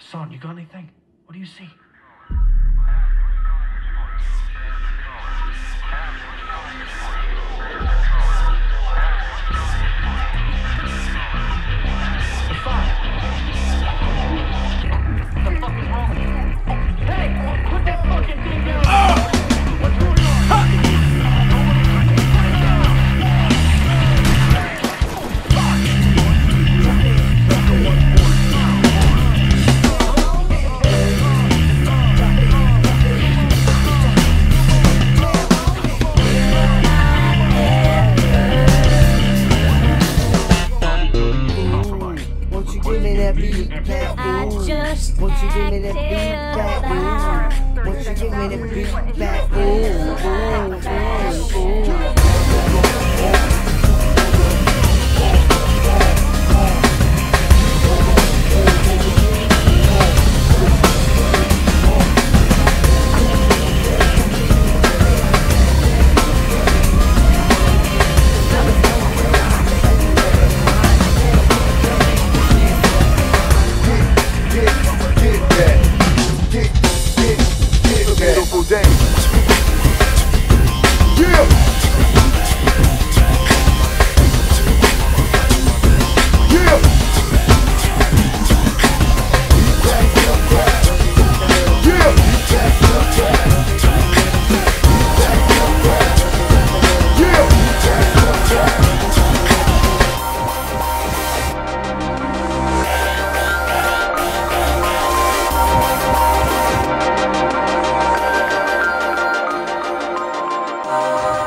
Son, you got anything? What do you see? That beat? I Ooh. just Won't you give me that beat? Ooh. Won't you give Yeah. Oh,